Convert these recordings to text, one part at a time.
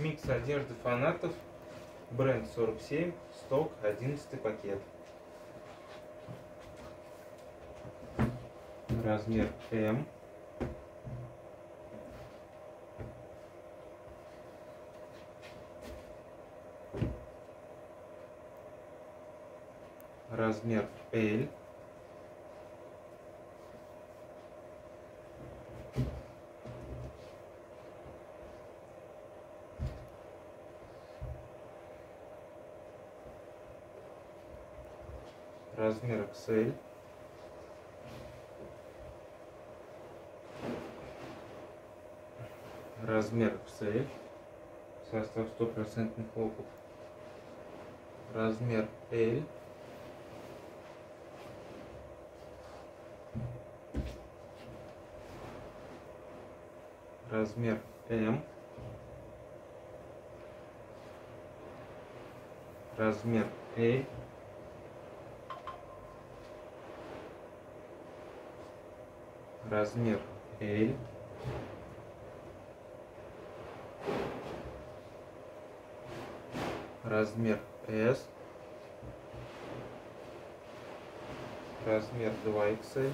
Микс одежды фанатов. Бренд 47. Сток 11 пакет. Размер М. Размер L. размер XL. Размер XL. Состав стопроцентный хлопок. Размер L. Размер М. Размер A. размер L. Размер S. Размер 2XL.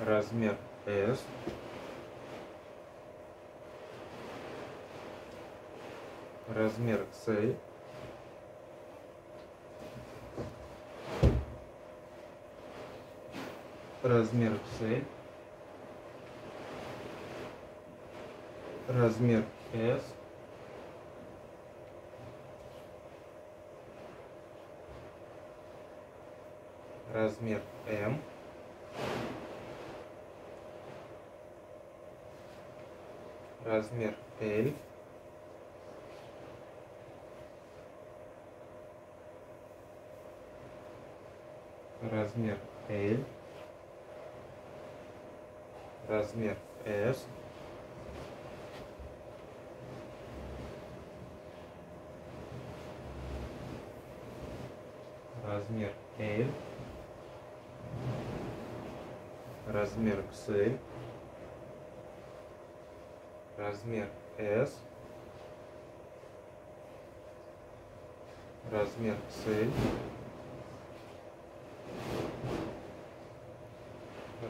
Размер S. Размер XL. Размер C, размер S, размер M, размер L, размер L, размер S. Размер L. Размер XL. Размер S. Размер XL.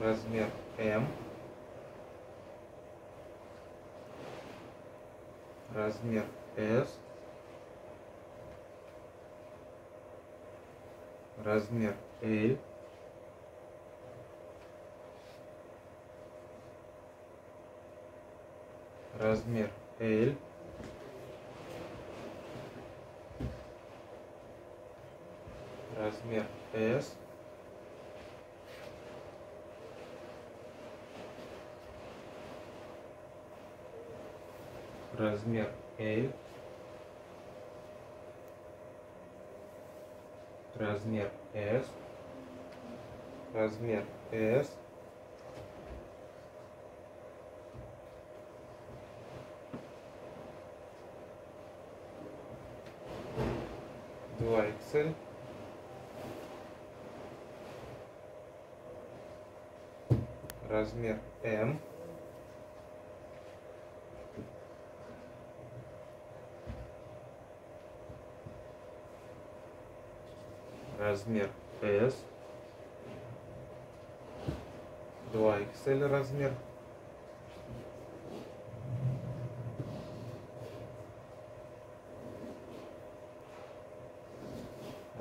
Размер M. размер S, размер L, размер L, размер S, размер L, размер S, размер S, два XL, размер M, размер S, 2XL размер,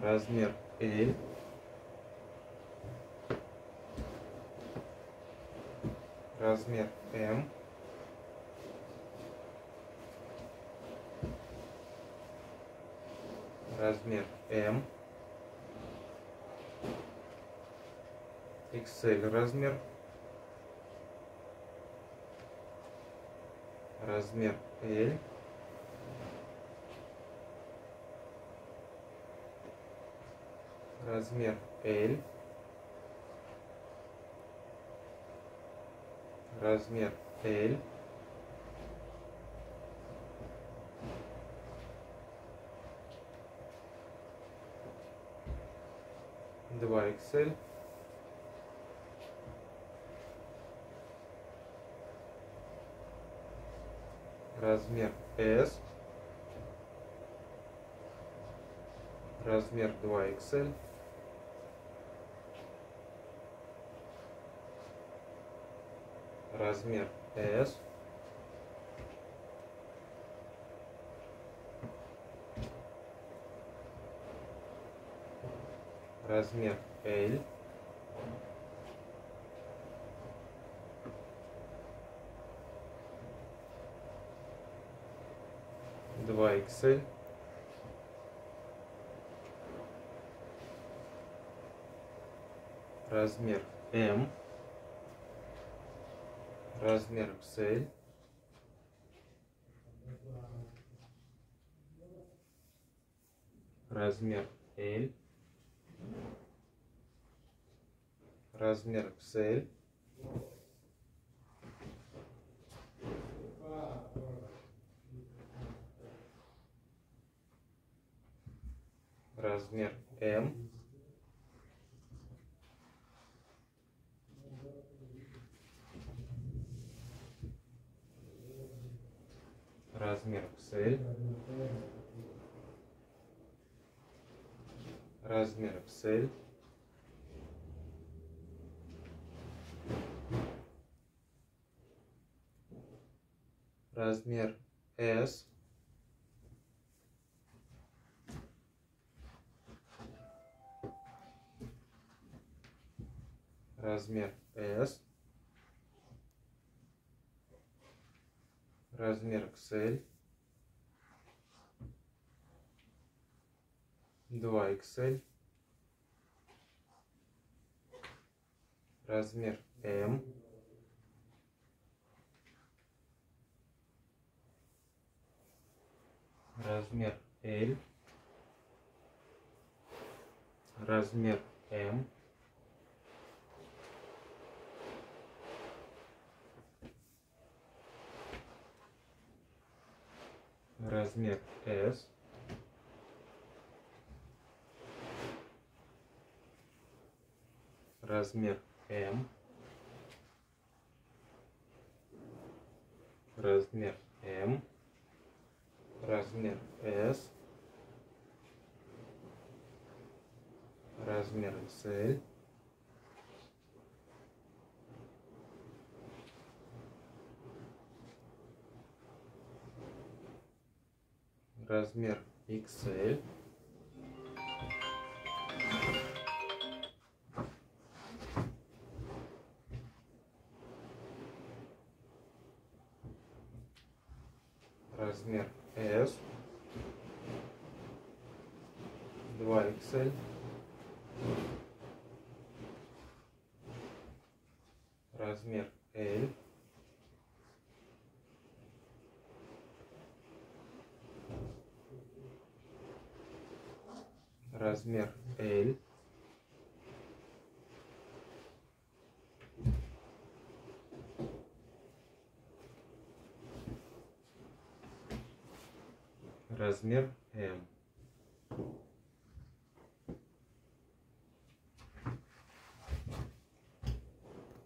размер L, размер M, размер M, XL размер, размер L, размер L, размер L, два XL, размер S, размер 2XL, размер S, размер L, два XL, размер M, размер XL, размер L, размер XL, размер М, размер XL, размер XL, размер S, размер S, размер XL, 2 XL, размер M, размер L, размер M, размер S, размер М, размер М, размер S, размер XL, размер XL, размер S, 2 XL, размер L, размер L, размер М.